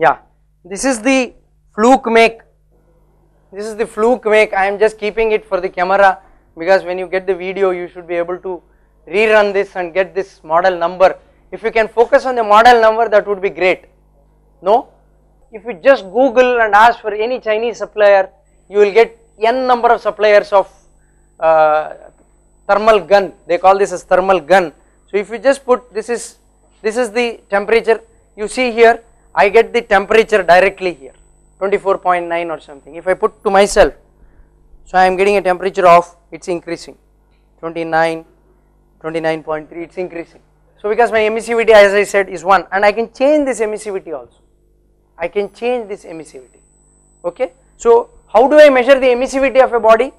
yeah. This is the fluke make. This is the fluke make. I am just keeping it for the camera because when you get the video you should be able to rerun this and get this model number. If you can focus on the model number that would be great. No? If you just google and ask for any Chinese supplier you will get n number of suppliers of uh, thermal gun. They call this as thermal gun. So if you just put this is this is the temperature. You see here I get the temperature directly here 24.9 or something. If I put to myself so I am getting a temperature of it's increasing. 29 29.3 it's increasing. So because my emissivity as I said is 1 and I can change this emissivity also. I can change this emissivity. Okay? So how do I measure the emissivity of a body?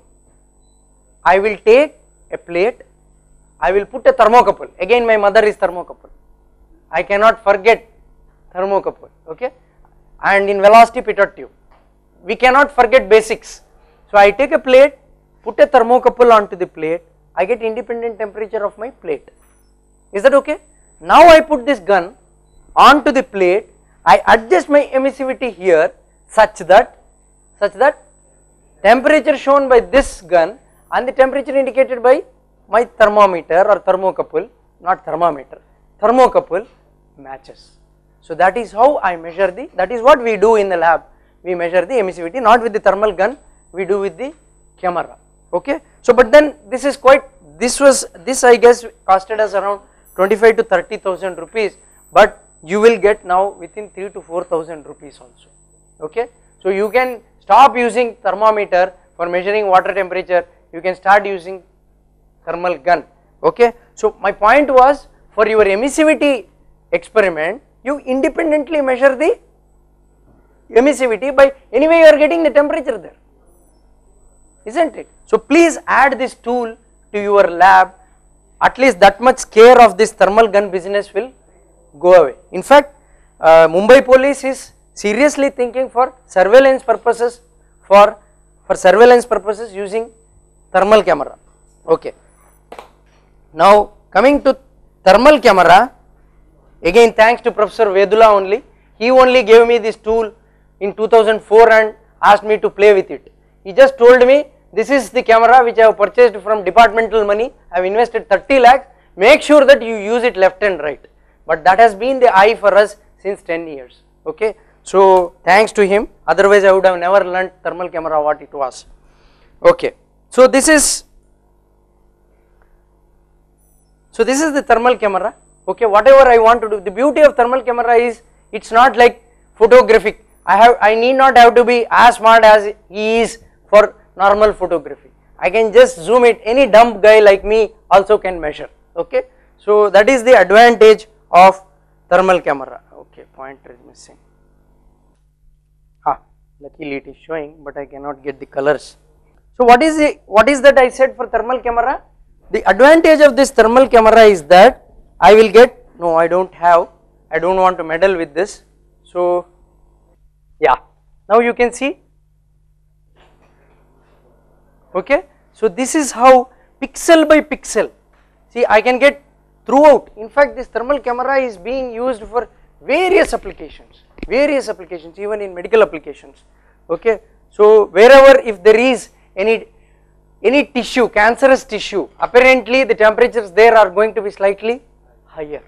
I will take a plate I will put a thermocouple. Again my mother is thermocouple. I cannot forget thermocouple okay? And in velocity pitot tube. We cannot forget basics. So I take a plate put a thermocouple onto the plate I get independent temperature of my plate. Is that okay? Now I put this gun onto the plate I adjust my emissivity here such that such that temperature shown by this gun and the temperature indicated by my thermometer or thermocouple not thermometer thermocouple matches so that is how I measure the that is what we do in the lab. We measure the emissivity not with the thermal gun we do with the camera. Okay? So but then this is quite this was this I guess costed us around 25 to 30,000 rupees but you will get now within 3 to 4000 rupees also. Okay? So you can stop using thermometer for measuring water temperature you can start using thermal gun. Okay? So my point was for your emissivity experiment you independently measure the emissivity by anyway you are getting the temperature there. Isn't it? So please add this tool to your lab. At least that much care of this thermal gun business will go away. In fact uh, mumbai police is seriously thinking for surveillance purposes for for surveillance purposes using thermal camera. Okay. Now coming to thermal camera again thanks to professor vedula only. He only gave me this tool in 2004 and asked me to play with it. He just told me this is the camera which I have purchased from departmental money. I have invested 30 lakhs. Make sure that you use it left and right. But that has been the eye for us since 10 years. Okay? So thanks to him. Otherwise I would have never learnt thermal camera what it was. Okay. So this is so this is the thermal camera okay whatever I want to do the beauty of thermal camera is it's not like photographic. I have I need not have to be as smart as he is for normal photography. I can just zoom it. Any dumb guy like me also can measure. Okay? So that is the advantage of thermal camera. Okay pointer is missing. Ah luckily it is showing but I cannot get the colors. So what is the what is that I said for thermal camera? The advantage of this thermal camera is that I will get no I don't have I don't want to meddle with this. So yeah. Now you can see. Okay? So this is how pixel by pixel. See I can get throughout. In fact this thermal camera is being used for various applications various applications even in medical applications. Okay? So wherever if there is any any tissue cancerous tissue apparently the temperatures there are going to be slightly higher.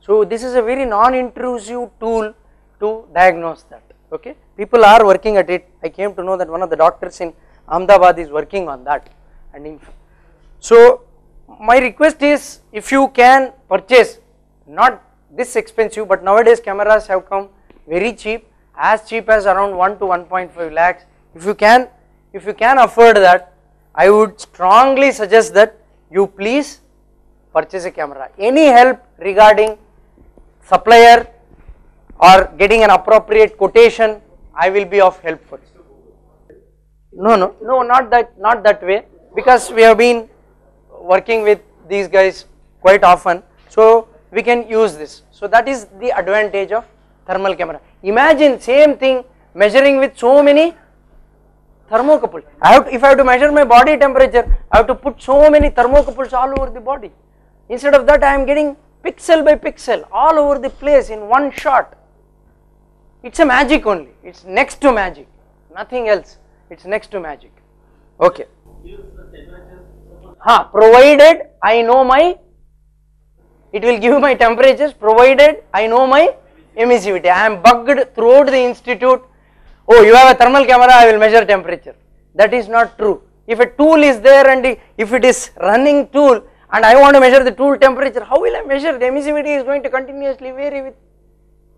So this is a very non-intrusive tool to diagnose that okay? People are working at it. I came to know that one of the doctors in Ahmedabad is working on that. And in so my request is if you can purchase not this expensive but nowadays cameras have come very cheap as cheap as around 1 to 1.5 lakhs. If you can if you can afford that I would strongly suggest that you please purchase a camera any help regarding supplier or getting an appropriate quotation I will be of help. No, no, no, not that, not that way because we have been working with these guys quite often. So we can use this. So that is the advantage of thermal camera. Imagine same thing measuring with so many thermocouple. I have to, if I have to measure my body temperature, I have to put so many thermocouples all over the body. Instead of that, I am getting pixel by pixel all over the place in one shot. it's a magic only. It's next to magic. Nothing else. It's next to magic. Okay. Ha provided i know my it will give my temperatures. Provided i know my emissivity. I am bugged throughout the institute. Oh you have a thermal camera i will measure temperature. That is not true. If a tool is there and if it is running tool and i want to measure the tool temperature how will i measure the emissivity is going to continuously vary with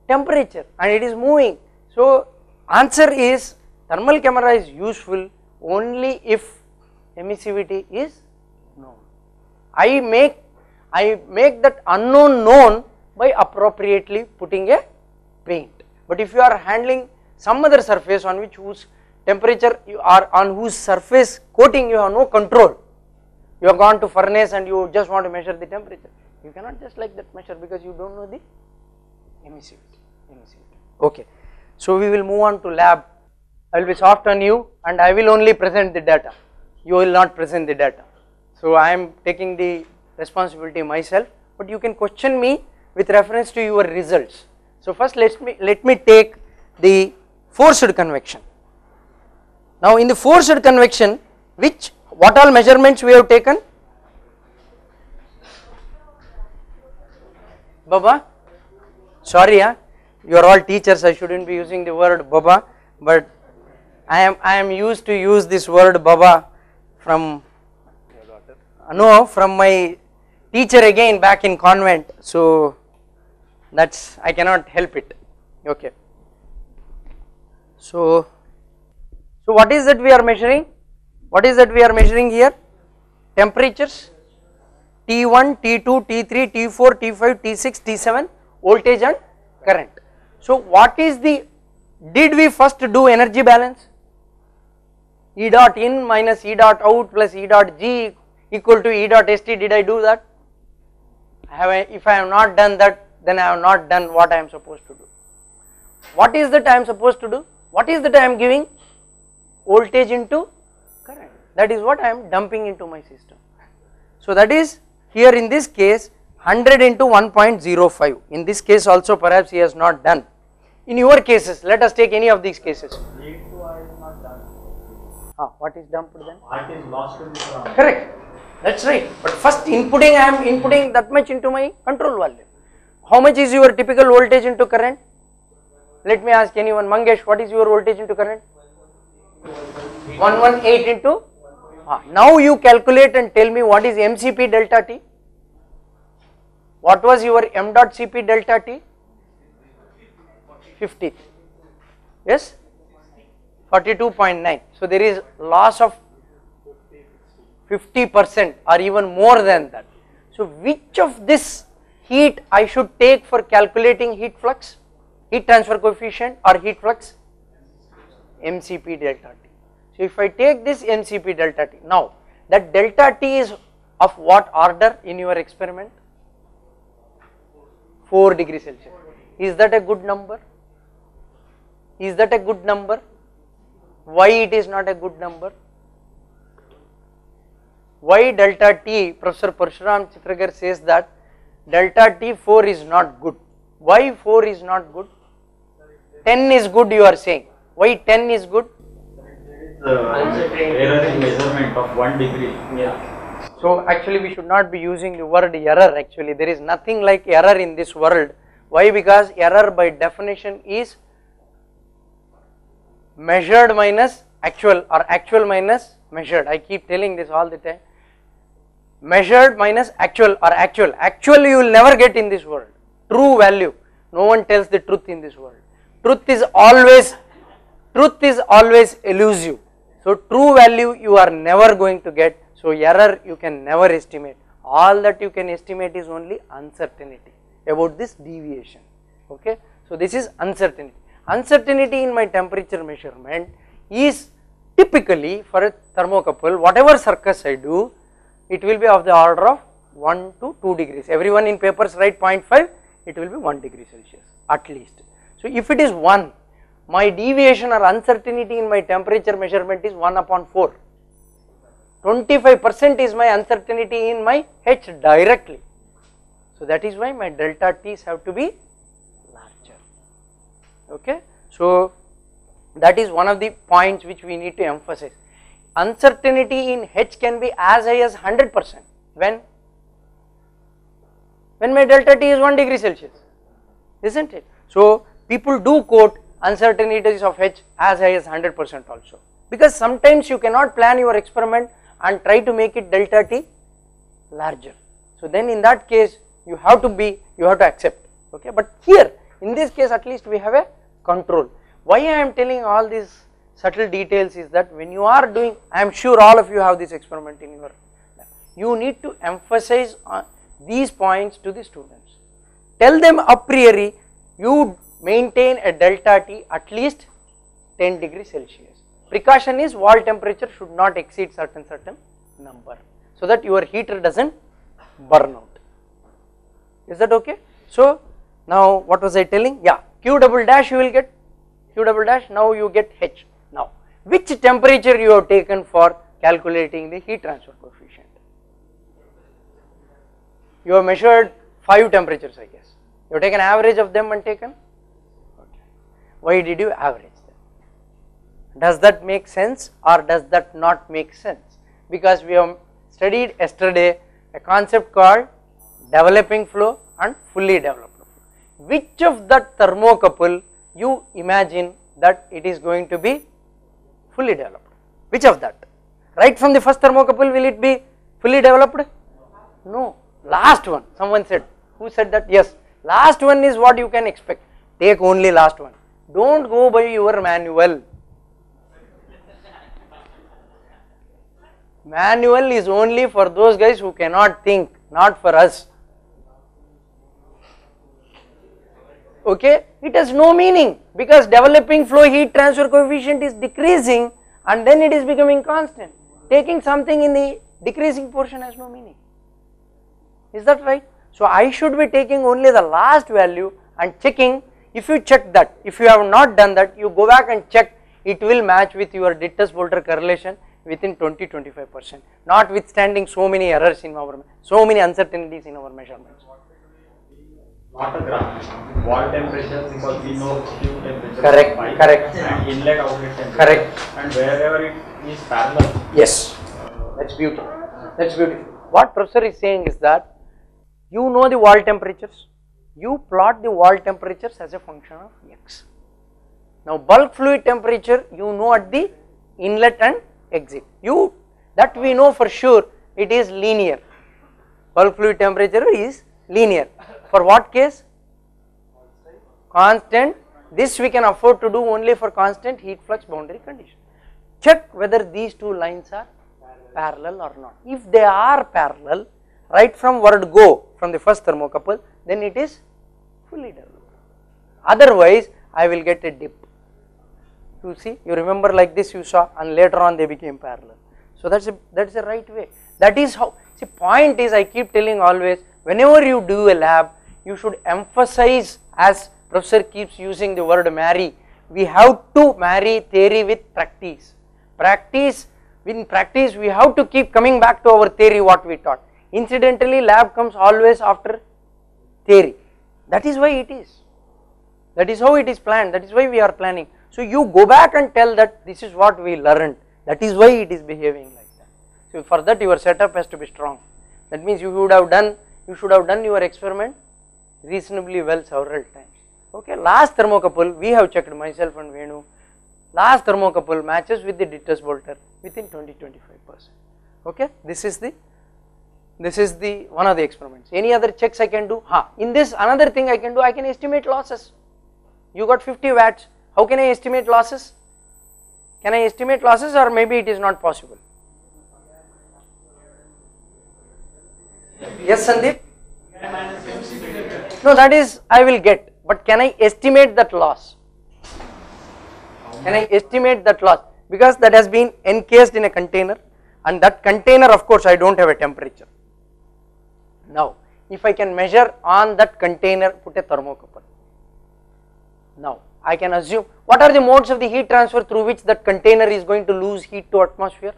temperature and it is moving. So, answer is thermal camera is useful only if emissivity is known. I make I make that unknown known by appropriately putting a paint. But if you are handling some other surface on which whose temperature you are on whose surface coating you have no control, you have gone to furnace and you just want to measure the temperature, you cannot just like that measure because you do not know the emissivity, emissivity. Okay. So, we will move on to lab. I will be soft on you and I will only present the data. You will not present the data. So, I am taking the responsibility myself, but you can question me with reference to your results. So, first let me let me take the forced convection. Now, in the forced convection, which what all measurements we have taken? Baba, sorry, huh? you are all teachers. I shouldn't be using the word Baba, but I am I am used to use this word Baba from no from my teacher again back in convent. So that's I cannot help it. Okay. So so what is that we are measuring? What is that we are measuring here? Temperatures T1, T2, T3, T4, T5, T6, T7, voltage and current. So what is the, did we first do energy balance? E dot in minus E dot out plus E dot G equal to E dot ST, did I do that? Have I, if I have not done that, then I have not done what I am supposed to do. What is that I am supposed to do? What is that I am giving? Voltage into. That is what I am dumping into my system. So that is here in this case 100 into 1.05 in this case also perhaps he has not done. In your cases let us take any of these cases. Lead to I is not done. Ah, what is dumped then? Art is lost in the. Correct, that is right. But first inputting I am inputting that much into my control value. How much is your typical voltage into current? Let me ask anyone, Mangesh, what is your voltage into current? 118 into? Now you calculate and tell me what is MCP delta T? What was your M dot Cp delta T? 50. Yes? 42.9. So there is loss of 50 percent or even more than that. So which of this heat I should take for calculating heat flux, heat transfer coefficient or heat flux? MCP delta T. So if I take this MCP delta T, now that delta T is of what order in your experiment? 4 degree Celsius. Is that a good number? Is that a good number? Why it is not a good number? Why delta T, Professor Parshuram Chitragar says that delta T 4 is not good. Why 4 is not good? 10 is good you are saying. Why 10 is good? The error in measurement of 1 degree. Yeah. So actually we should not be using the word error actually there is nothing like error in this world. Why? Because error by definition is measured minus actual or actual minus measured. I keep telling this all the time. Measured minus actual or actual. Actual you will never get in this world. True value. No one tells the truth in this world. Truth is always, truth is always elusive. So true value you are never going to get. So error you can never estimate. All that you can estimate is only uncertainty about this deviation. Okay. So this is uncertainty. Uncertainty in my temperature measurement is typically for a thermocouple whatever circus I do it will be of the order of 1 to 2 degrees. Everyone in papers write 0.5 it will be 1 degree Celsius at least. So if it is 1 my deviation or uncertainty in my temperature measurement is 1 upon 4. 25 percent is my uncertainty in my H directly. So that is why my delta T's have to be larger. Okay. So that is one of the points which we need to emphasize. Uncertainty in H can be as high as 100 percent when when my delta T is 1 degree Celsius isn't it. So people do quote uncertainties of H as high as 100 percent also because sometimes you cannot plan your experiment and try to make it delta T larger. So then in that case you have to be you have to accept okay but here in this case at least we have a control. Why I am telling all these subtle details is that when you are doing I am sure all of you have this experiment in your lab. You need to emphasize on these points to the students. Tell them a priori you maintain a delta T at least 10 degree Celsius. Precaution is wall temperature should not exceed certain certain number so that your heater does not burn out. Is that okay? So now what was I telling? Yeah, Q double dash you will get Q double dash now you get H. Now which temperature you have taken for calculating the heat transfer coefficient? You have measured 5 temperatures I guess. You have taken average of them and taken? Why did you average them? Does that make sense or does that not make sense? Because we have studied yesterday a concept called developing flow and fully developed flow. Which of that thermocouple you imagine that it is going to be fully developed? Which of that? Right from the first thermocouple will it be fully developed? No, last one someone said, who said that? Yes, last one is what you can expect, take only last one, do not go by your manual. Manual is only for those guys who cannot think, not for us. Okay, it has no meaning because developing flow heat transfer coefficient is decreasing and then it is becoming constant. Taking something in the decreasing portion has no meaning. Is that right? So I should be taking only the last value and checking if you check that, if you have not done that, you go back and check it will match with your Dittus-Boelter correlation within 20-25 percent, notwithstanding so many errors in our, so many uncertainties in our measurements. Not a graph, wall temperature because we know few temperatures. Correct, correct. And inlet outlet temperature. Correct. And wherever it is parallel. Yes, that's beautiful. That's beautiful. What professor is saying is that you know the wall temperatures, you plot the wall temperatures as a function of x. Now bulk fluid temperature you know at the inlet and exit. You that we know for sure it is linear. Bulk fluid temperature is linear. For what case? Constant. This we can afford to do only for constant heat flux boundary condition. Check whether these two lines are parallel or not. If they are parallel, right from word go from the first thermocouple, then it is fully developed. Otherwise, I will get a dip. You see, you remember like this you saw and later on they became parallel. So that's a, that's the right way. That is how, see point is I keep telling always, whenever you do a lab, you should emphasize as professor keeps using the word marry, we have to marry theory with practice. Practice, in practice we have to keep coming back to our theory what we taught. Incidentally lab comes always after theory. That is why it is. That is how it is planned, that is why we are planning. So you go back and tell that this is what we learned, that is why it is behaving like that. So for that your setup has to be strong. That means you would have done, you should have done your experiment reasonably well several times. Okay, last thermocouple we have checked myself and Venu, last thermocouple matches with the Dittus Boelter within 20-25 percent. Okay, this is the this is the one of the experiments. Any other checks I can do? Ha, in this another thing I can do, I can estimate losses. You got 50 watts, how can I estimate losses? Can I estimate losses or maybe it is not possible? Yes Sandeep? No that is I will get but can I estimate that loss? Can I estimate that loss? Because that has been encased in a container and that container of course I do not have a temperature. Now if I can measure on that container put a thermocouple. Now I can assume what are the modes of the heat transfer through which that container is going to lose heat to atmosphere?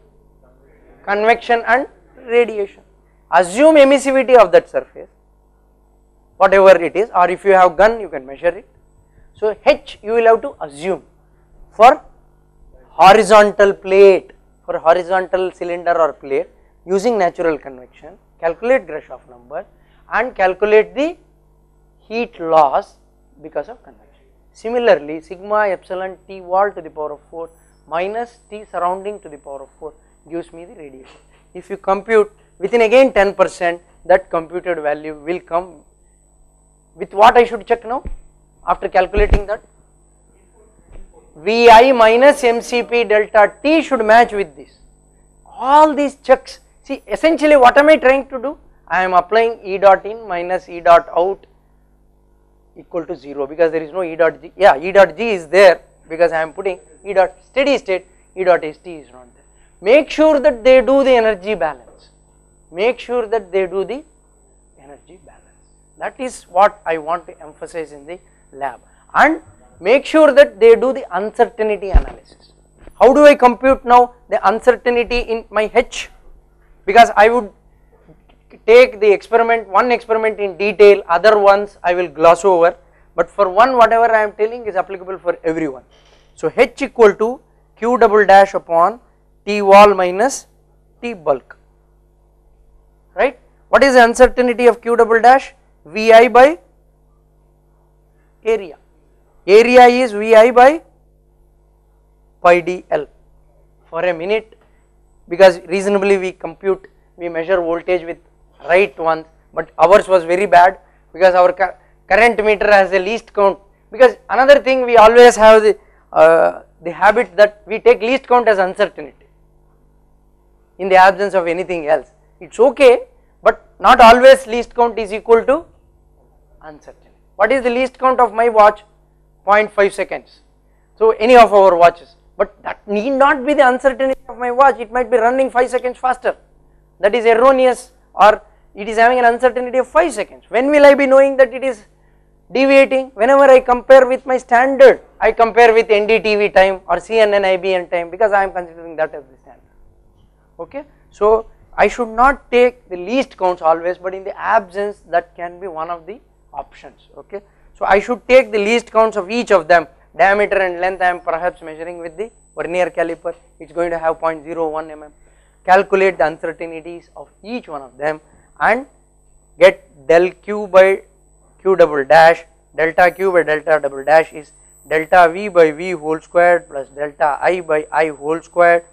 Convection and radiation. Assume emissivity of that surface whatever it is or if you have gun you can measure it. So H you will have to assume for horizontal plate, for horizontal cylinder or plate using natural convection, calculate Grashof number and calculate the heat loss because of convection. Similarly, sigma epsilon T wall to the power of 4 minus T surrounding to the power of 4 gives me the radiation. If you compute within again 10 percent that computed value will come with what I should check now after calculating that Vi minus MCP delta T should match with this. All these checks, see essentially what am I trying to do? I am applying E dot in minus E dot out equal to 0 because there is no E dot G, yeah E dot G is there because I am putting E dot steady state, E dot ST is not there. Make sure that they do the energy balance, make sure that they do the energy balance. That is what I want to emphasize in the lab and make sure that they do the uncertainty analysis. How do I compute now the uncertainty in my H? Because I would take the experiment, one experiment in detail, other ones I will gloss over, but for one whatever I am telling is applicable for everyone. So H equal to Q double dash upon T wall minus T bulk, right. What is the uncertainty of Q double dash? Vi by area. Area is Vi by pi dl for a minute because reasonably we compute, we measure voltage with right ones but ours was very bad because our current meter has the least count because another thing we always have the, uh, the habit that we take least count as uncertainty in the absence of anything else. It is okay but not always least count is equal to uncertainty. What is the least count of my watch? 0.5 seconds. So any of our watches but that need not be the uncertainty of my watch it might be running 5 seconds faster that is erroneous or it is having an uncertainty of 5 seconds. When will I be knowing that it is deviating? Whenever I compare with my standard I compare with NDTV time or CNN IBN time because I am considering that as the standard okay. So I should not take the least counts always but in the absence that can be one of the options okay. So I should take the least counts of each of them diameter and length I am perhaps measuring with the vernier caliper. It is going to have 0.01 mm. Calculate the uncertainties of each one of them and get del q by q double dash. Delta q by delta double dash is delta v by v whole squared plus delta i by i whole squared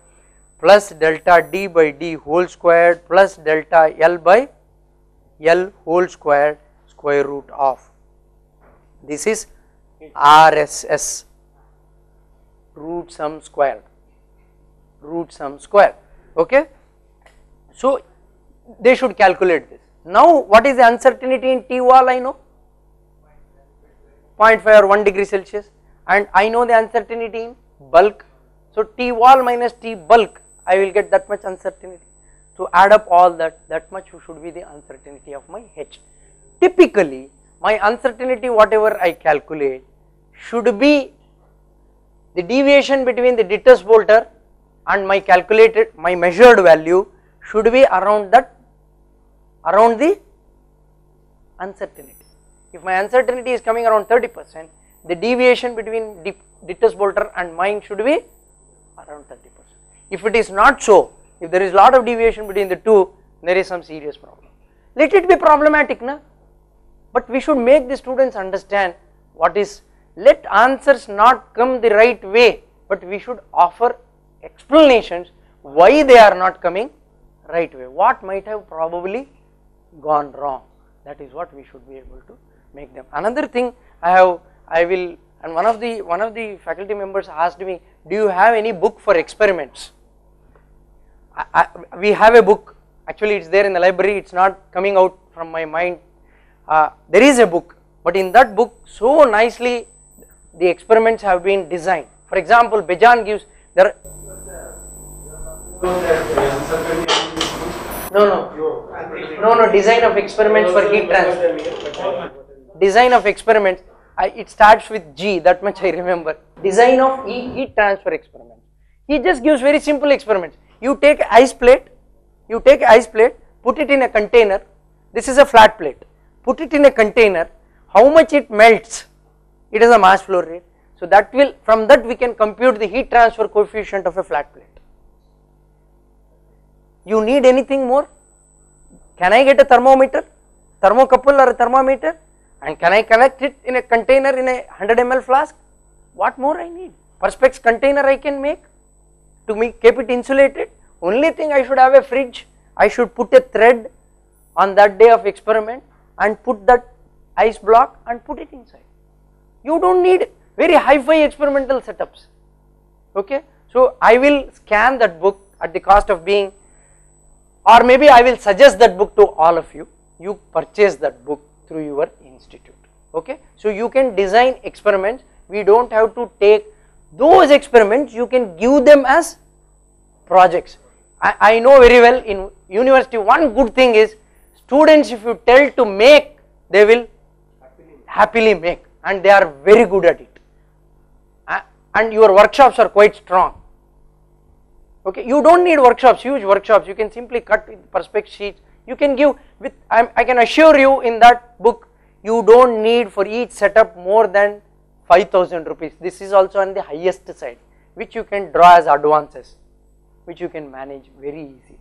plus delta d by d whole squared plus delta l by l whole squared square root of. This is RSS root sum square root sum square okay. So they should calculate this. Now what is the uncertainty in T wall I know 0.5 or 1 degree Celsius and I know the uncertainty in bulk. So T wall minus T bulk I will get that much uncertainty. So add up all that that much should be the uncertainty of my H. Typically my uncertainty whatever I calculate should be the deviation between the Dittus-Boelter and my calculated my measured value should be around that around the uncertainty. If my uncertainty is coming around 30 percent the deviation between Dittus-Boelter and mine should be around 30 percent. If it is not so if there is lot of deviation between the two there is some serious problem. Let it be problematic na but we should make the students understand what is let answers not come the right way but we should offer explanations why they are not coming right way. What might have probably gone wrong? That is what we should be able to make them. Another thing i have i will and one of the one of the faculty members asked me do you have any book for experiments? I, I, we have a book. Actually it's there in the library. It's not coming out from my mind. Uh, there is a book but in that book so nicely the experiments have been designed. For example Bejan gives there no no. No no design of experiments for heat transfer. Design of experiments I, it starts with G that much I remember. Design of heat, heat transfer experiments. He just gives very simple experiments. You take ice plate you take ice plate put it in a container. This is a flat plate. Put it in a container. How much it melts it is a mass flow rate. So that will from that we can compute the heat transfer coefficient of a flat plate. You need anything more? Can I get a thermometer, thermocouple or a thermometer and can I connect it in a container in a 100 ml flask? What more I need? Perspex container I can make to make, keep it insulated. Only thing I should have a fridge, I should put a thread on that day of experiment and put that ice block and put it inside. You do not need very high-fi experimental setups, okay. So I will scan that book at the cost of being or maybe I will suggest that book to all of you, you purchase that book through your institute, okay. So you can design experiments, we do not have to take those experiments, you can give them as projects. I, I know very well in university one good thing is students if you tell to make they will happily make and they are very good at it. A- and your workshops are quite strong. Okay you don't need workshops huge workshops. You can simply cut with perspex sheets. You can give with I'm, i can assure you in that book you don't need for each setup more than 5000 rupees. This is also on the highest side which you can draw as advances which you can manage very easy.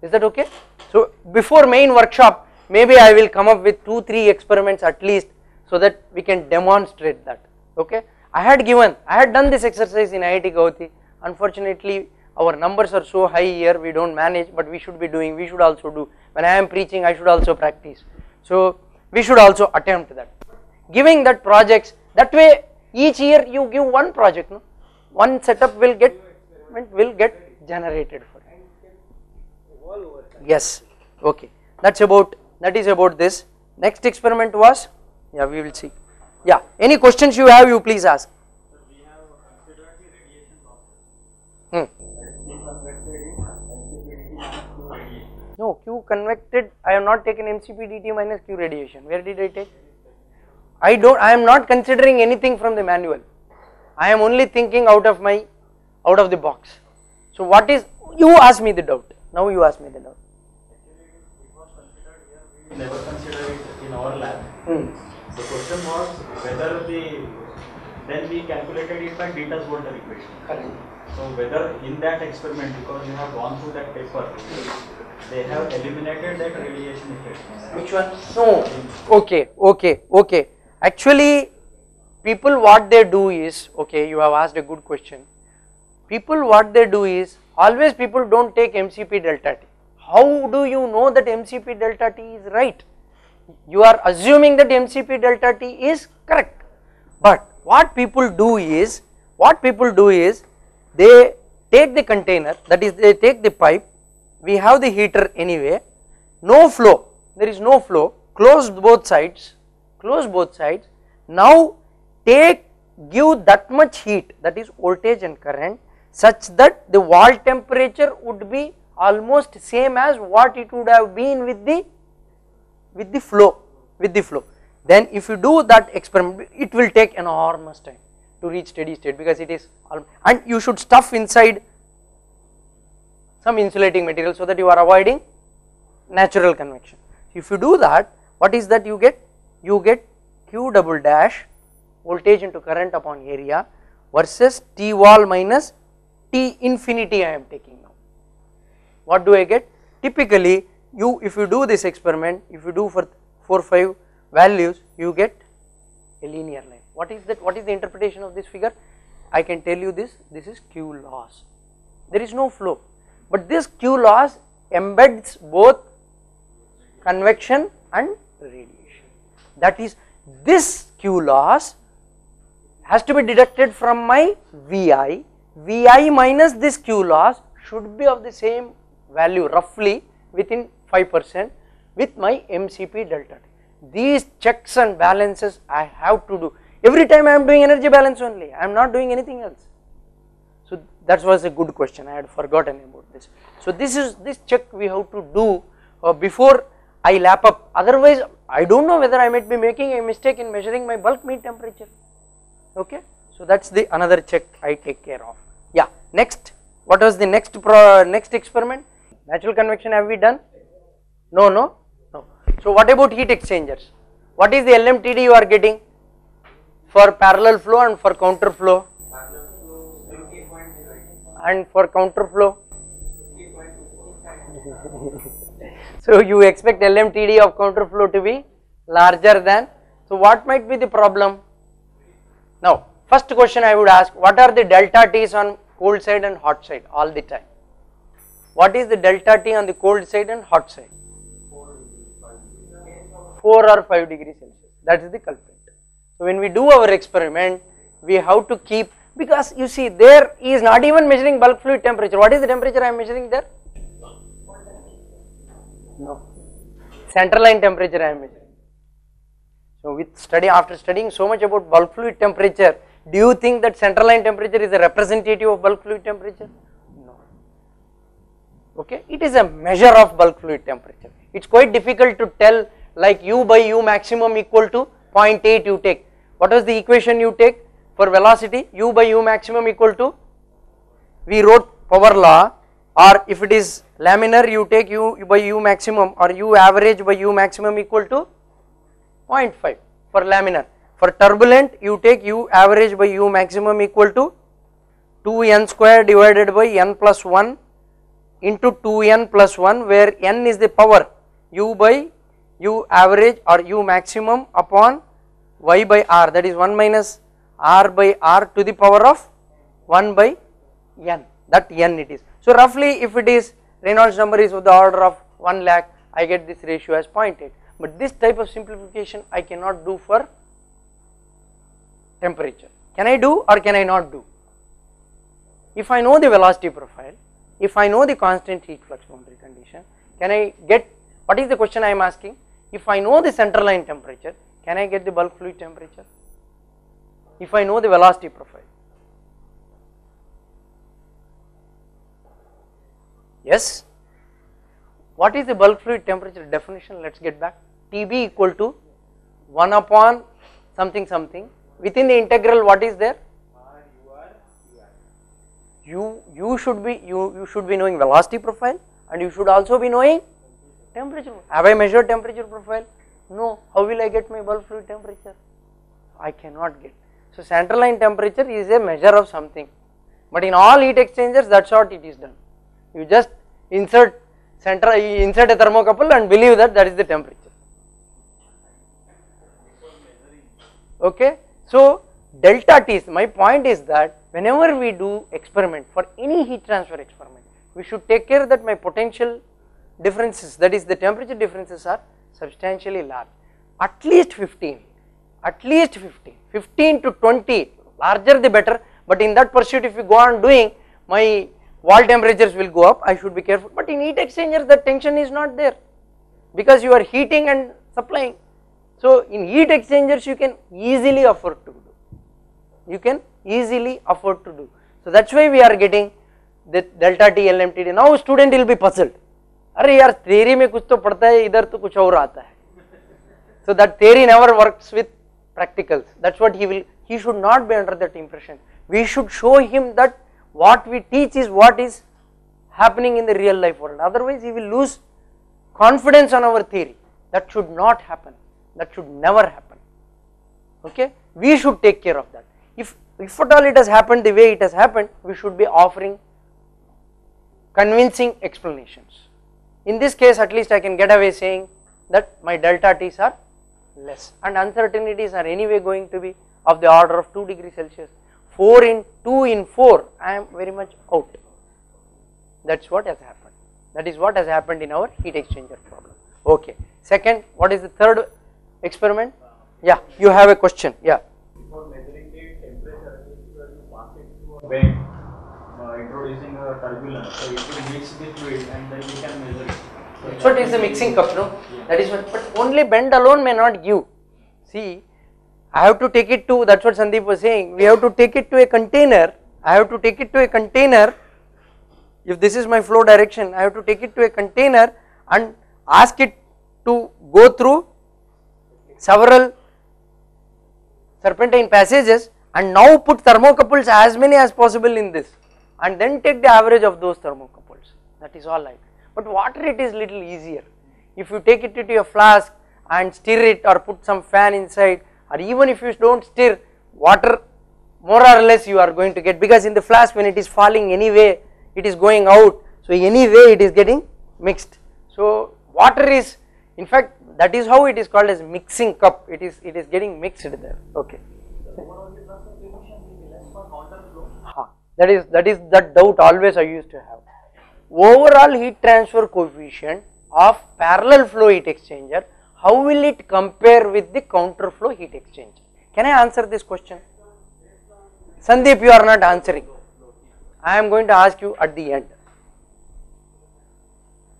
Is that okay? So before main workshop maybe i will come up with two three experiments at least so that we can demonstrate that. Okay? I had given i had done this exercise in iit Gauhati unfortunately our numbers are so high here we don't manage but we should be doing we should also do. When i am preaching i should also practice. So we should also attempt that. Giving that projects that way each year you give one project no? One setup will get will get generated for yes. Okay. That's about that is about this. Next experiment was yeah we will see yeah any questions you have you please ask We have considered the radiation losses. hmm. We converted it MCPDT minus Q radiation. no q convected i have not taken mcpdt minus q radiation where did i take i don't i am not considering anything from the manual i am only thinking out of my out of the box so what is you ask me the doubt now you ask me the doubt It was considered here, we never considered it in our lab. hmm. The question was whether the, then we calculated it by Dittus Boelter equation. correct So whether in that experiment, because you have gone through that paper, they have eliminated that radiation effect. Which one? No. Hmm. Okay, okay, okay. Actually, people what they do is, okay, you have asked a good question. People what they do is, always people don't take MCP delta T. How do you know that MCP delta T is right? You are assuming that MCP delta T is correct. But what people do is, what people do is, they take the container, that is they take the pipe, we have the heater anyway, no flow, there is no flow, close both sides, close both sides, now take, give that much heat that is voltage and current such that the wall temperature would be almost same as what it would have been with the with the flow with the flow. Then if you do that experiment it will take enormous time to reach steady state because it is and you should stuff inside some insulating material so that you are avoiding natural convection. If you do that what is that you get? You get q double dash voltage into current upon area versus t wall minus t infinity I am taking now. What do I get? Typically you if you do this experiment, if you do for 4 5 values you get a linear line. What is that? What is the interpretation of this figure? I can tell you this, this is Q loss. There is no flow, but this Q loss embeds both convection and radiation. That is this Q loss has to be deducted from my Vi, Vi minus this Q loss should be of the same value roughly within 5 percent with my MCP delta T. These checks and balances I have to do every time I am doing energy balance only I am not doing anything else. So that was a good question I had forgotten about this. So this is this check we have to do uh, before I lap up otherwise I do not know whether I might be making a mistake in measuring my bulk mean temperature okay. So that is the another check I take care of. Yeah next what was the next pro next experiment natural convection have we done no no. No. So what about heat exchangers? What is the LMTD you are getting? For parallel flow and for counter flow? And for counter flow? So you expect LMTD of counter flow to be larger than? So what might be the problem? Now first question I would ask what are the delta T's on cold side and hot side all the time? What is the delta T on the cold side and hot side 4 or 5 degrees Celsius. That is the culprit. So when we do our experiment we have to keep because you see there he is not even measuring bulk fluid temperature. What is the temperature I am measuring there? No. Center line temperature I am measuring. So with study after studying so much about bulk fluid temperature do you think that center line temperature is a representative of bulk fluid temperature? No. Okay? It is a measure of bulk fluid temperature. It's quite difficult to tell like u by u maximum equal to 0.8 you take. What was the equation you take for velocity? u by u maximum equal to we wrote power law or if it is laminar you take u by u maximum or u average by u maximum equal to 0.5 for laminar. For turbulent you take u average by u maximum equal to 2n square divided by n plus 1 into 2n plus 1 where n is the power u by u average or u maximum upon y by r that is 1 minus r by r to the power of 1 by n that n it is. So roughly if it is Reynolds number is of the order of 1 lakh I get this ratio as 0.8 but this type of simplification I cannot do for temperature. Can I do or can I not do? If I know the velocity profile, if I know the constant heat flux boundary condition, can I get, what is the question I am asking? If I know the center line temperature, can I get the bulk fluid temperature? If I know the velocity profile. Yes? What is the bulk fluid temperature definition? Let us get back. TB equal to 1 upon something something. Within the integral what is there? You, you should be you, you should be knowing velocity profile and you should also be knowing temperature. Have I measured temperature profile? No. How will I get my bulk fluid temperature? I cannot get. So center line temperature is a measure of something. But in all heat exchangers that's what it is done. You just insert center insert a thermocouple and believe that that is the temperature. Okay. So delta T is my point is that whenever we do experiment for any heat transfer experiment we should take care that my potential differences that is the temperature differences are substantially large. At least 15 at least 15 15 to 20 larger the better. But in that pursuit if you go on doing my wall temperatures will go up. I should be careful. But in heat exchanger the tension is not there because you are heating and supplying. So in heat exchangers you can easily afford to do. You can easily afford to do. So that's why we are getting the delta T LMTD now student will be puzzled अरे यार theory में कुछ तो पढ़ता है इधर तो कुछ और आता है so that theory never works with practicals that's what he will he should not be under that impression we should show him that what we teach is what is happening in the real life world otherwise he will lose confidence on our theory that should not happen that should never happen okay we should take care of that if if at all it has happened the way it has happened we should be offering convincing explanations in this case at least I can get away saying that my delta T's are less and uncertainties are anyway going to be of the order of 2 degree Celsius. 4 in 2 in 4 I am very much out. That is what has happened. That is what has happened in our heat exchanger problem. Okay. Second what is the third experiment? Yeah you have a question. Yeah. For measuring the temperature, you pass it through a vent, introducing a turbulence, so it will mix the fluid and then you can measure it. so it is a mixing cup no? That is what but only bend alone may not give. See I have to take it to that's what Sandeep was saying. We have to take it to a container. I have to take it to a container. If this is my flow direction I have to take it to a container and ask it to go through several serpentine passages and now put thermocouples as many as possible in this and then take the average of those thermocouples that is all right but water it is little easier. If you take it into a flask and stir it or put some fan inside or even if you do not stir water more or less you are going to get. Because in the flask when it is falling anyway it is going out. So anyway it is getting mixed. So water is in fact that is how it is called as mixing cup. It is it is getting mixed there. Okay that is that is that doubt always I used to have. Overall heat transfer coefficient of parallel flow heat exchanger how will it compare with the counter flow heat exchanger? Can I answer this question? Sandeep you are not answering. I am going to ask you at the end.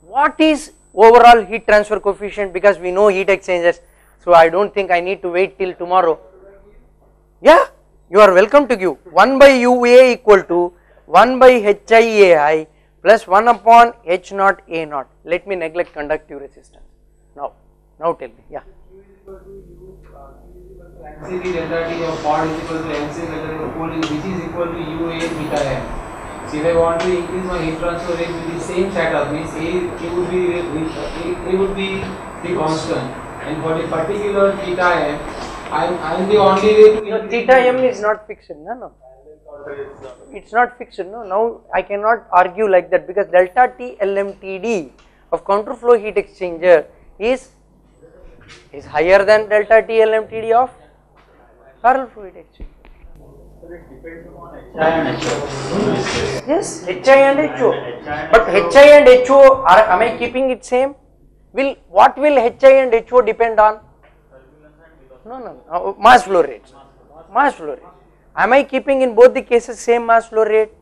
What is overall heat transfer coefficient? Because we know heat exchangers so I don't think I need to wait till tomorrow. Yeah you are welcome to give 1 by UA equal to 1 by HIAI plus 1 upon H naught A naught let me neglect conductive resistance now now tell me yeah NCV delta T of pod is equal to pole which is equal to UA theta m. If I want to increase my heat transfer rate with the same setup, means A would be A, A would be the constant, and for the particular theta m, I am I am the only way to no, theta m is not fixed no no. It's not fixed no now I cannot argue like that because delta T LMTD of counter flow heat exchanger is is higher than delta T LMTD of parallel flow heat exchanger it depends upon HI and HO. yes HI and HO but HI and HO are am I keeping it same? Will what will HI and HO depend on no no, no. Uh, mass flow rate. mass flow rate. Am I keeping in both the cases same mass flow rate?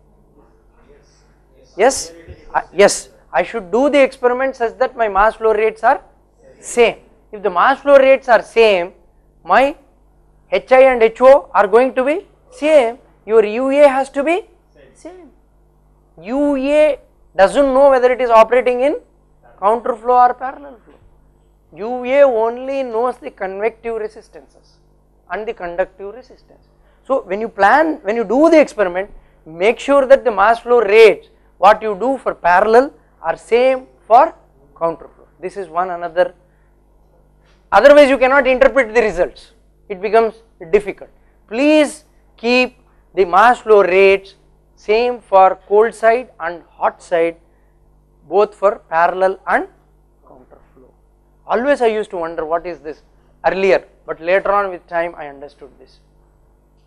Yes. Uh, yes. I should do the experiment such that my mass flow rates are same. If the mass flow rates are same my HI and HO are going to be same. Your UA has to be same. UA doesn't know whether it is operating in counter flow or parallel flow. UA only knows the convective resistances and the conductive resistance. So when you plan, when you do the experiment, make sure that the mass flow rates what you do for parallel are same for counter flow. This is one another otherwise you cannot interpret the results it becomes difficult please keep the mass flow rates same for cold side and hot side both for parallel and always i used to wonder what is this earlier but later on with time i understood this.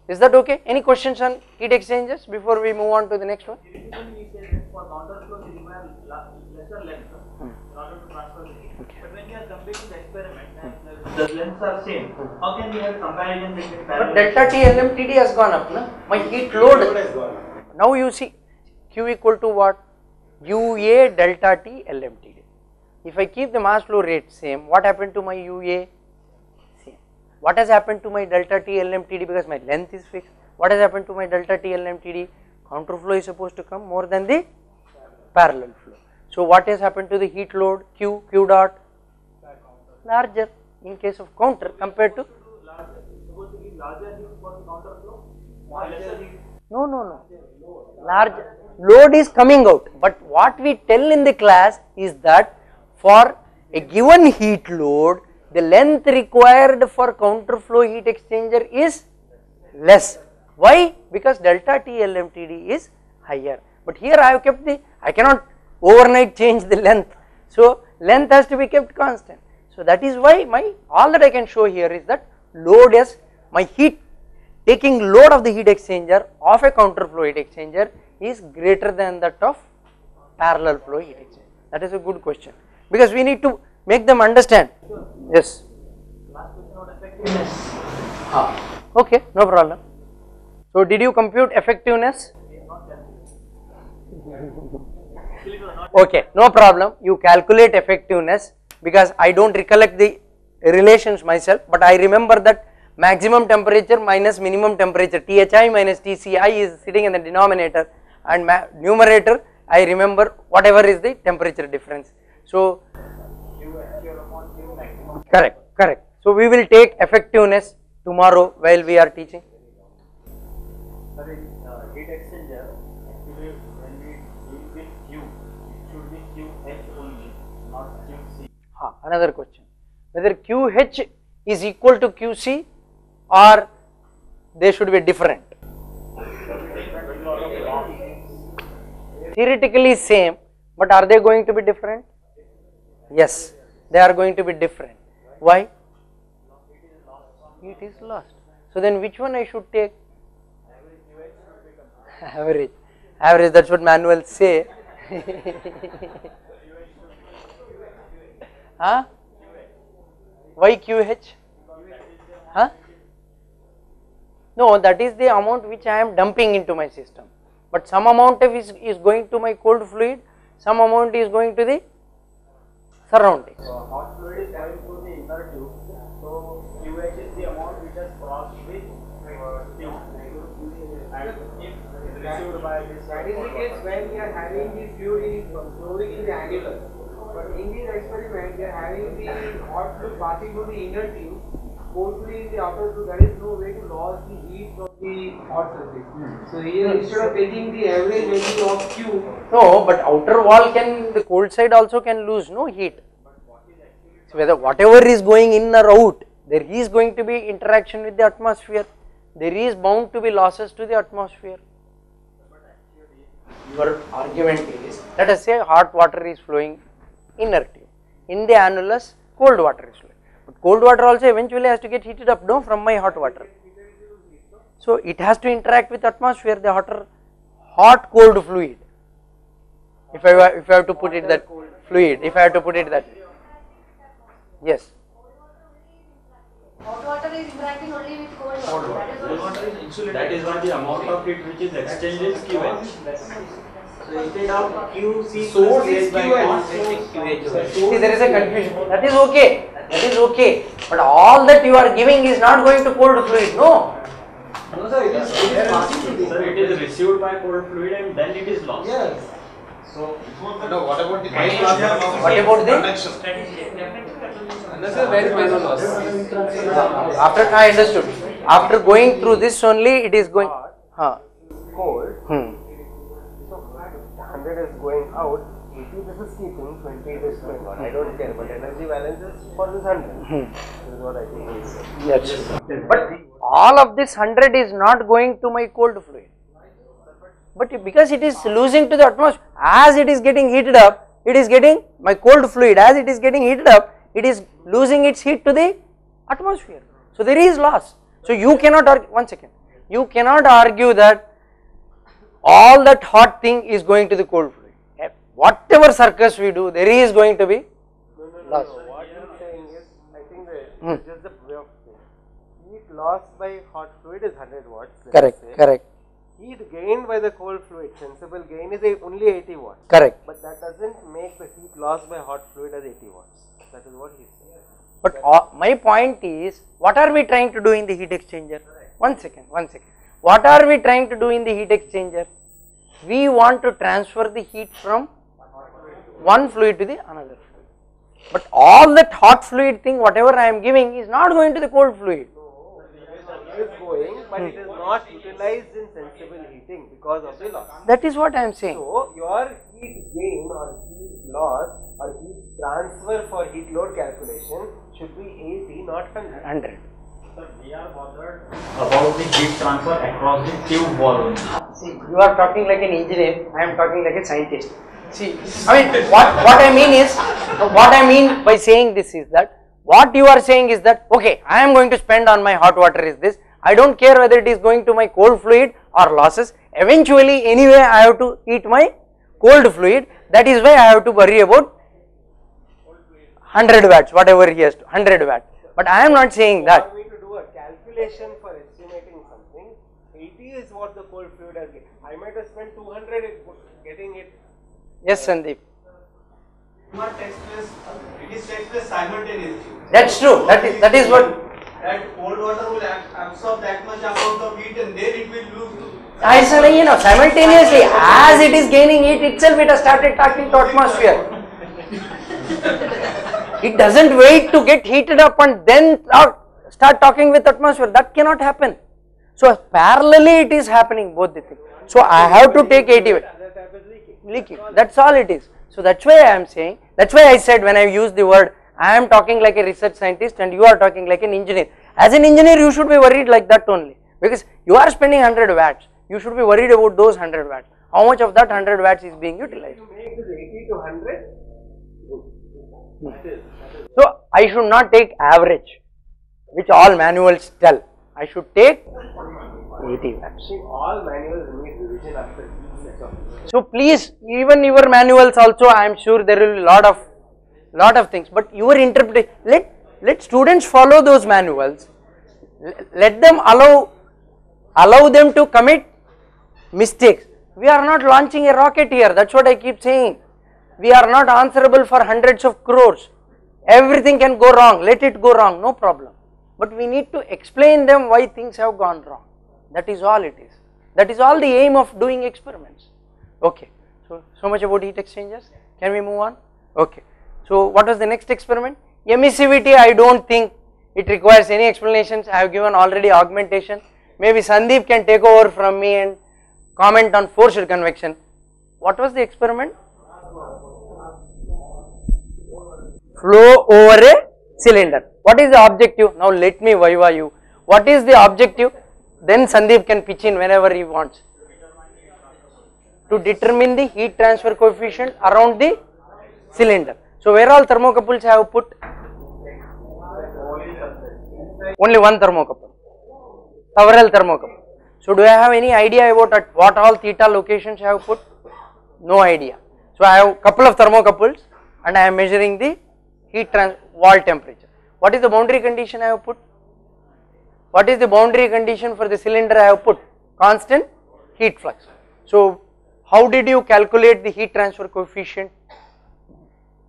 Is that okay? Any questions on heat exchangers before we move on to the next one? Usually we say that for counter flow you require la- lesser length in order hmm. to transfer the. But when you are comparing the experiment the, the lengths are same, hmm. how can we have comparison between but parallel? delta t lmtd has gone up na? My heat load now you see q equal to what? Ua delta t lmtd if i keep the mass flow rate same what happened to my ua same. What has happened to my delta t lmtd because my length is fixed. What has happened to my delta t lmtd counter flow is supposed to come more than the parallel flow. So what has happened to the heat load? Q q dot larger in case of counter compared to No, no, no. Large load is coming out, but what we tell in the class is that for a given heat load, the length required for counter flow heat exchanger is less. Why? Because delta T LMTD is higher. But here I have kept the, I cannot overnight change the length. So length has to be kept constant. So that is why my, all that I can show here is that load is, my heat taking load of the heat exchanger of a counter flow heat exchanger is greater than that of parallel flow heat exchanger. That is a good question because we need to make them understand. Yes. last question on effectiveness. Ah. Okay, no problem. So did you compute effectiveness? Not not Okay, no problem. You calculate effectiveness because I don't recollect the relations myself, but I remember that maximum temperature minus minimum temperature THI minus TCI is sitting in the denominator and numerator I remember whatever is the temperature difference. So Q actual upon Q maximum. correct, correct. So we will take effectiveness tomorrow while we are teaching. For a uh, heat exchanger, actually when we deal with Q, it should be QH only, not QC. Ah, another question whether QH is equal to QC or they should be different. Theoretically same, but are they going to be different? Yes, they are going to be different. Why? It is lost. So then which one I should take? Average. Average, that's what manuals say. huh? Why QH? Huh? No, that is the amount which I am dumping into my system. But some amount of is, is going to my cold fluid, some amount is going to the surroundings. So hot fluid is having through the inner tube. So QH is the amount which has crossed the uh, tube. And if received by this. That is the case when we are having the fluid in flowing in the annulus. But in this experiment, we are having the hot fluid passing through the inner tube, cold fluid in the outer. There is no way to lose the heat from the hot surface. Hmm. So here, instead of taking the average value of Q, No, but outer wall can, the cold side also can lose no heat. So whether whatever is going in or out, there is going to be interaction with the atmosphere. There is bound to be losses to the atmosphere. Your argument is, let us say hot water is flowing inner tube. In the annulus, cold water is flowing. But cold water also eventually has to get heated up no, from my hot water. So it has to interact with atmosphere, the hotter, hot cold fluid. If I if I have to put it that fluid, if I have to put it that, yes. Hot water is interacting only with cold water. That is what That is why the amount of heat which is exchanged is QH. So instead of QC Source plus is QH by QH. constant QH. See, there is a confusion. That is okay. That is okay. But all that you are giving is not going to cold fluid. No. no sir, it is, it is passing through the Sir, it is received by cold fluid and then it is lost. Yes. So, no, what about the What about the? Unless you are very minor loss. After I understood. After going through this only, it is going. Huh. Cold. Hmm. So 100 is going out. 80 this is keeping. 20 it is going out. I don't care. But energy balance is for this 100. Hmm. This is what I think is. Yes. But all of this 100 is not going to my cold fluid. But because it is losing to the atmosphere, as it is getting heated up, it is getting my cold fluid, as it is getting heated up, it is losing its heat to the atmosphere. So there is loss. So you cannot argue, one second, you cannot argue that all that hot thing is going to the cold fluid. Whatever circus we do, there is going to be No, no, no. Loss. What he's saying is, I think that Hmm. it's just the way of saying. Heat lost by hot fluid is 100 watts. correct, correct, Heat gained by the cold fluid, sensible gain is a- only 80 watts. correct. But that doesn't make the heat lost by hot fluid as 80 watts. That is what he's saying. But uh, my point is, what are we trying to do in the heat exchanger? One second, one second. What are we trying to do in the heat exchanger? We want to transfer the heat from one fluid to the another fluid. But all that hot fluid thing, whatever I am giving, is not going to the cold fluid. It is going, but it is not utilized in sensible heating because of the loss. That is what I am saying. So, your heat gain or heat loss or heat transfer for heat load calculation should be 80, not 100. 100. Sir, we are bothered about the heat transfer across the tube wall only. See, you are talking like an engineer, I am talking like a scientist. See, I mean, what, what I mean is, what I mean by saying this is that, what you are saying is that, okay, I am going to spend on my hot water is this, I don't care whether it is going to my cold fluid or losses, eventually anyway I have to eat my cold fluid, that is why I have to worry about 100 watts, whatever he has to, 100 watts. But I am not saying that. For me to do a calculation for estimating something, 80 is what the cold fluid has gained. I might have spent 200 in getting it. Yes, Sandeep. not takes place, it is takes place simultaneously. That's true, that is, that is what That cold water will absorb that much amount of heat and then it will lose to. I say, you know, simultaneously, as it is gaining heat itself, it has started talking to atmosphere. It doesn't wait to get heated up and then talk- start talking with atmosphere. That cannot happen. So parallelly, it is happening both the things. So I have to take 80 wa- leaking. That's all it is. So that's why I am saying. That's why I said when I use the word, I am talking like a research scientist and you are talking like an engineer. As an engineer, you should be worried like that only. because you are spending 100 watts you should be worried about those 100 watts how much of that 100 watts is being utilized Make this 80 to 100. Hmm. so i should not take average which all manuals tell i should take 80 watts See, all manuals need revision after each set of. So please even your manuals also i am sure there will be lot of lot of things. But your interpretation let let students follow those manuals. Let them allow allow them to commit mistakes. We are not launching a rocket here. That's what i keep saying. We are not answerable for hundreds of crores. Everything can go wrong. Let it go wrong. No problem. But we need to explain them why things have gone wrong. That is all it is that is all the aim of doing experiments. Okay. So so much about heat exchangers. Can we move on? Okay. So what was the next experiment? Emissivity i don't think it requires any explanations. I have given already augmentation. Maybe sandeep can take over from me and comment on forced convection. What was the experiment? Flow over a cylinder. What is the objective? Now let me viva you. What is the objective then sandeep can pitch in whenever he wants. To determine the heat transfer coefficient around the cylinder. So where all thermocouples have put? Only one thermocouple. Several thermocouple. So do i have any idea about at what all theta locations I have put? No idea. So i have couple of thermocouples and i am measuring the heat trans wall temperature. What is the boundary condition i have put what is the boundary condition for the cylinder I have put constant heat flux so how did you calculate the heat transfer coefficient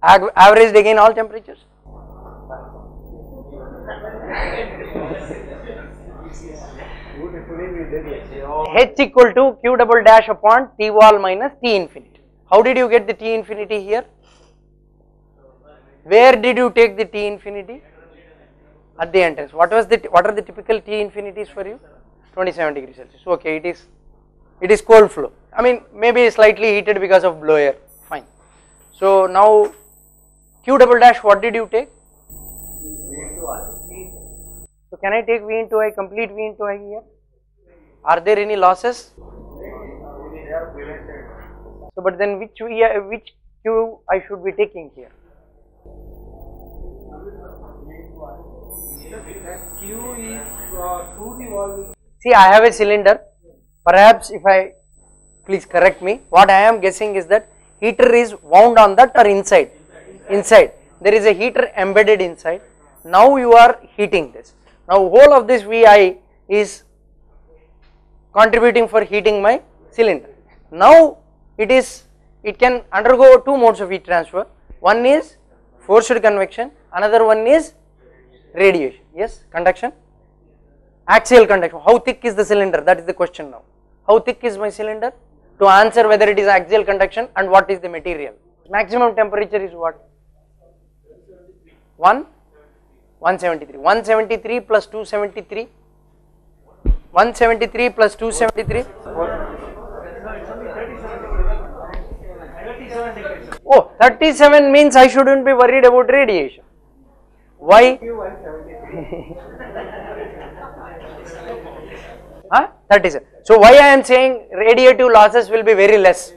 Ag- averaged again all temperatures h equal to q double dash upon t wall minus t infinity. How did you get the t infinity here? Where did you take the t infinity? At the entrance. What was the what are the typical t infinities for you? 27 degrees Celsius. Okay, it is it is cold flow. I mean maybe slightly heated because of blow air. Fine. So now q double dash what did you take? So can I take V into I complete V into I here? Are there any losses? So but then which uh, which Q I should be taking here? See I have a cylinder. Perhaps if I please correct me. What I am guessing is that heater is wound on that or inside. Inside. There is a heater embedded inside. Now you are heating this. Now whole of this Vi is contributing for heating my cylinder. Now it is it can undergo two modes of heat transfer. One is forced convection. Another one is radiation. Yes? Conduction? Axial conduction. How thick is the cylinder? That is the question now. How thick is my cylinder? To answer whether it is axial conduction and what is the material. Maximum temperature is what? 1 173 173 plus 273 173 plus 273 oh 37 means i shouldn't be worried about radiation why huh? 37. So why I am saying radiative losses will be very less.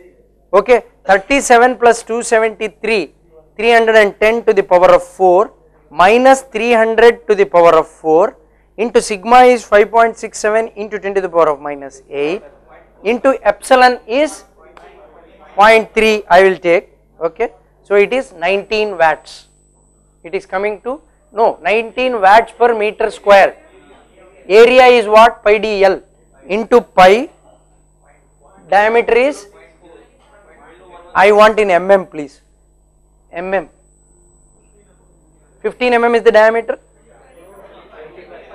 Okay, 37 plus 273, 310 to the power of 4 minus 300 to the power of 4 into sigma is 5.67 into 10 to the power of minus 8 into epsilon is 0.3 I will take. Okay, so it is 19 watts. It is coming to no 19 watts per meter square. Area is what? Pi dl into pi. Diameter is? I want in mm please. mm. 15 mm is the diameter.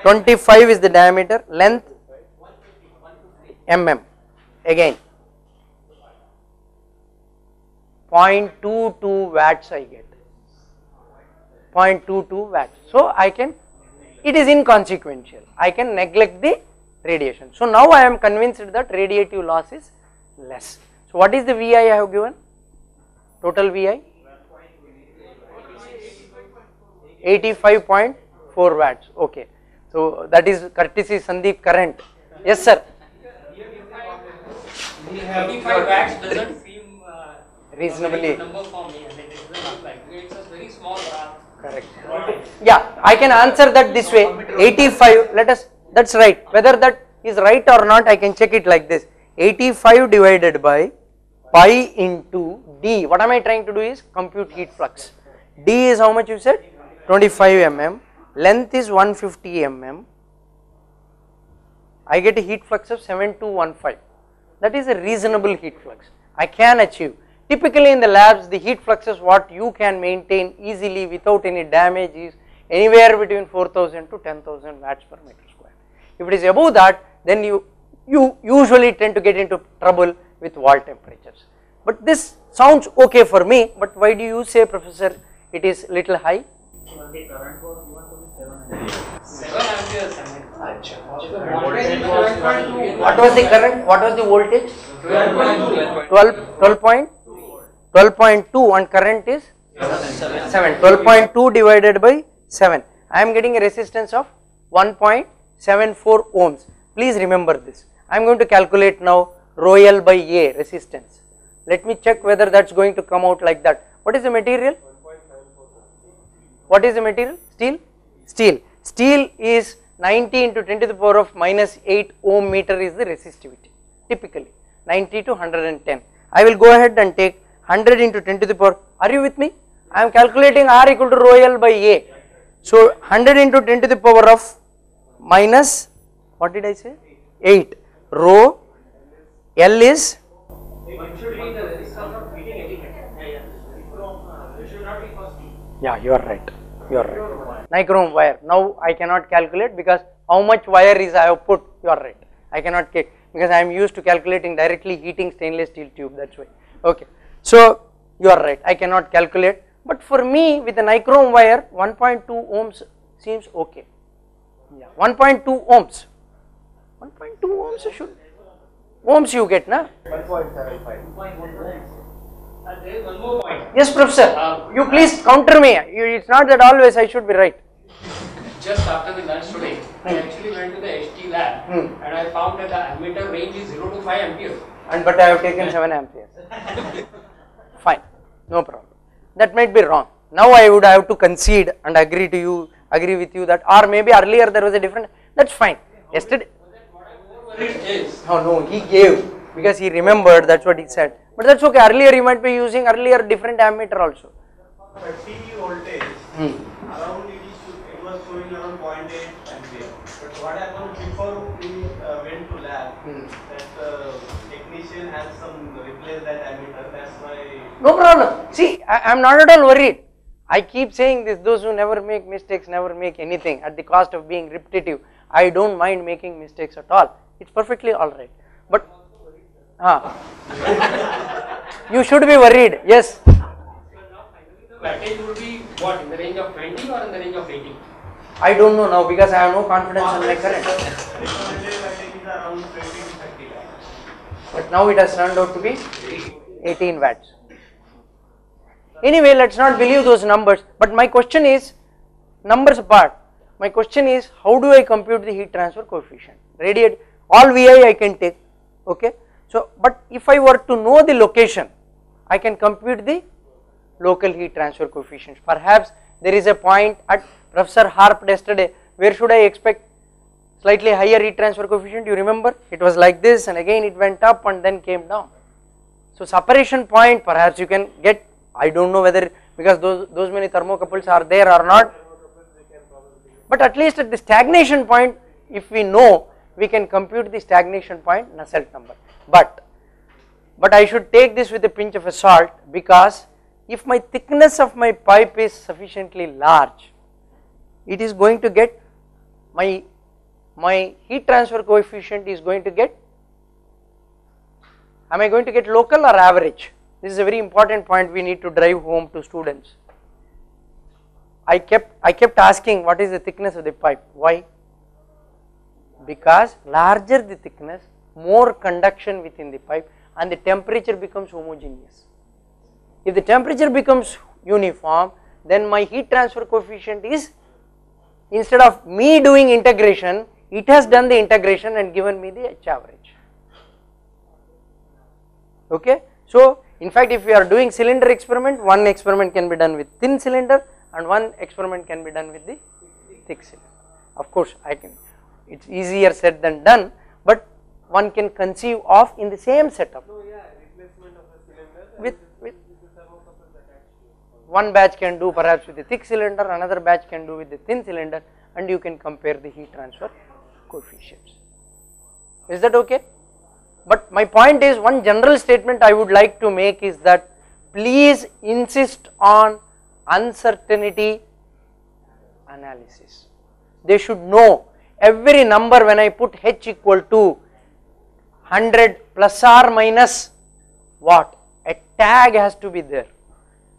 25 is the diameter. Length? mm. Again. 0.22 watts I get 0.22 watts so I can it is inconsequential. I can neglect the radiation. So now I am convinced that radiative loss is less. So what is the VI I have given? Total VI? 85.4 watts. Okay. So that is courtesy Sandeep current. Yes, sir. We have 85 watts doesn't seem uh, Reasonably. a very good number for me, and it doesn't like it's a very small bar. Correct. Yeah, I can answer that this way. 85, let us, that's right. Whether that is right or not, I can check it like this. 85 divided by pi into d. What am I trying to do is compute heat flux. d is how much you said? 25 mm. Length is 150 mm. I get a heat flux of 7215. That is a reasonable heat flux. I can achieve. Typically in the labs, the heat fluxes what you can maintain easily without any damage is anywhere between 4000 to 10,000 watts per meter square. If it is above that, then you, you usually tend to get into trouble with wall temperatures. But this sounds okay for me, but why do you say professor it is little high? The current was given 7 amperes. I mean, What was the current, what was the voltage? 12.2. 12, 12 point, 12.2 and current is 7, 12.2 divided by 7. I am getting a resistance of 1.74 ohms. Please remember this. I am going to calculate now rho L by A resistance. Let me check whether that is going to come out like that. What is the material? What is the material? Steel? Steel. Steel is 90 into 10 to the power of minus 8 ohm meter is the resistivity typically 90 to 110. I will go ahead and take 100 into 10 to the power. Are you with me? I am calculating R equal to rho L by A. So 100 into 10 to the power of minus what did I say? 8. Rho L is Yeah, you are right. You are right. Nichrome wire. Now I cannot calculate because how much wire is I have put. You are right. I cannot because I am used to calculating directly heating stainless steel tube. That's why. Okay. So you are right. I cannot calculate. But for me, with the nichrome wire, 1.2 ohms seems okay. Yeah, 1.2 ohms. 1.2 ohms should. Ohms you get, na? 1.75. uh, there is one more point. Yes, professor. You please counter me. You, it's not that always I should be right. Just after the lunch today, I actually went to the HT lab Hmm. and I found that the ammeter range is 0 to 5 amperes. and but I have taken 7 amperes. Fine, no problem. That might be wrong. Now I would have to concede and agree to you, agree with you that, or maybe earlier there was a different. That's fine. Yesterday, Worried is oh no, he gave because he remembered. That's what he said. But that's okay. Earlier you might be using earlier different ammeter also. 30 voltage, Hmm. around it, is, it was showing around 0.8 ampere. But what happened before we uh, went to lab, Hmm. that uh, technician has some replace that ammeter. That's why. No problem. See, I am not at all worried. I keep saying this, those who never make mistakes never make anything at the cost of being repetitive. I don't mind making mistakes at all. It's perfectly alright. But, ah, you should be worried, yes. the wattage would be what in the range of 20 or in the range of 80? I don't know now because I have no confidence in my current. Recommended voltage is around 20 30 watts. But now it has turned out to be 18 watts. Anyway, let's not believe those numbers. But my question is, numbers apart, my question is, how do I compute the heat transfer coefficient? Radiate, all Vi I can take, okay. So, but if I were to know the location, I can compute the local heat transfer coefficient. Perhaps there is a point at Professor Harp yesterday, where should I expect slightly higher heat transfer coefficient? You remember? It was like this and again it went up and then came down. So separation point perhaps you can get, I don't know whether because those, those many thermocouples are there or not. But at least at the stagnation point, if we know, we can compute the stagnation point Nusselt number. But, but I should take this with a pinch of a salt because if my thickness of my pipe is sufficiently large, it is going to get my my heat transfer coefficient is going to get am I going to get local or average this is a very important point we need to drive home to students I kept I kept asking what is the thickness of the pipe why because larger the thickness more conduction within the pipe and the temperature becomes homogeneous if the temperature becomes uniform then my heat transfer coefficient is instead of me doing integration it has done the integration and given me the H average. Okay. So, in fact if we are doing cylinder experiment, one experiment can be done with thin cylinder and one experiment can be done with the thick cylinder. Of course, I can, it is easier said than done, but one can conceive of in the same setup with, with one batch can do perhaps with the thick cylinder, another batch can do with the thin cylinder and you can compare the heat transfer coefficients. Is that okay? But my point is one general statement I would like to make is that please insist on uncertainty analysis. They should know every number when I put h equal to 100 plus or minus what? A tag has to be there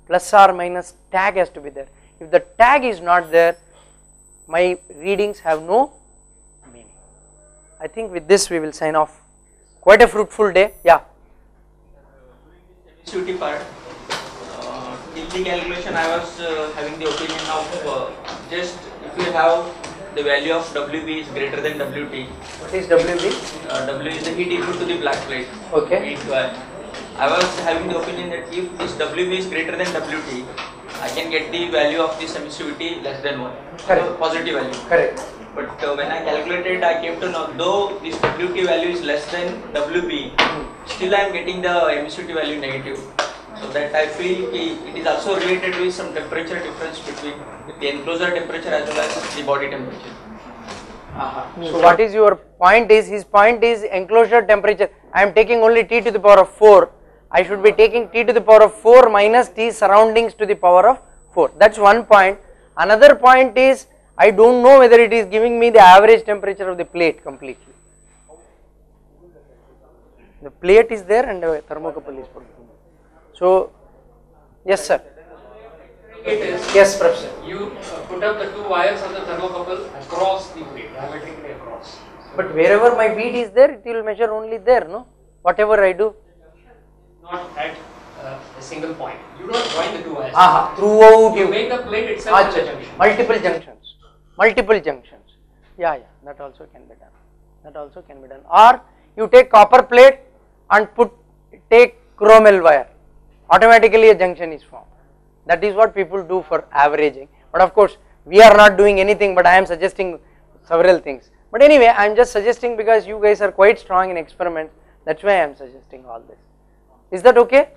plus or minus tag has to be there. If the tag is not there, my readings have no meaning. I think with this we will sign off. Quite a fruitful day. Yeah. Part. Uh, in the calculation, I was uh, having the opinion of uh, just if you have the value of WB is greater than WT, What is WB? uh, W is the heat input to the black plate. Okay. I was having the opinion that if this WB is greater than WT, I can get the value of this emissivity less than 1. Correct. So positive value. Correct. But uh, when I calculated, I came to know though this WT value is less than WB, still I am getting the emissivity value negative. So that I feel ki it is also related with some temperature difference between the enclosure temperature as well as the body temperature. So what is your point is his point is enclosure temperature. I am taking only T to the power of 4 I should be taking T to the power of 4 minus T surroundings to the power of 4 that is one point. Another point is I do not know whether it is giving me the average temperature of the plate completely the plate is there and the thermocouple is put so yes sir It is, yes professor you put up the two wires of the thermocouple across the plate, diametrically across. but wherever my bead is there it will measure only there no whatever I do Not at uh, a single point. You don't join the two wires. aha throughout You you make the plate itself as a junction. multiple junctions multiple junctions. Yeah yeah that also can be done. That also can be done. Or you take copper plate and put take chromel wire. Automatically a junction is formed. That is what people do for averaging. But of course we are not doing anything but I am suggesting several things. But anyway I am just suggesting because you guys are quite strong in experiments. That's why I am suggesting all this. Is that okay?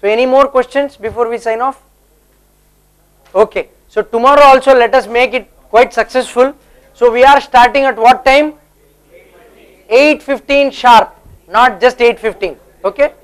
So any more questions before we sign off? Okay, so tomorrow also let us make it quite successful. So we are starting at what time? 8.15 sharp, not just 8.15, okay.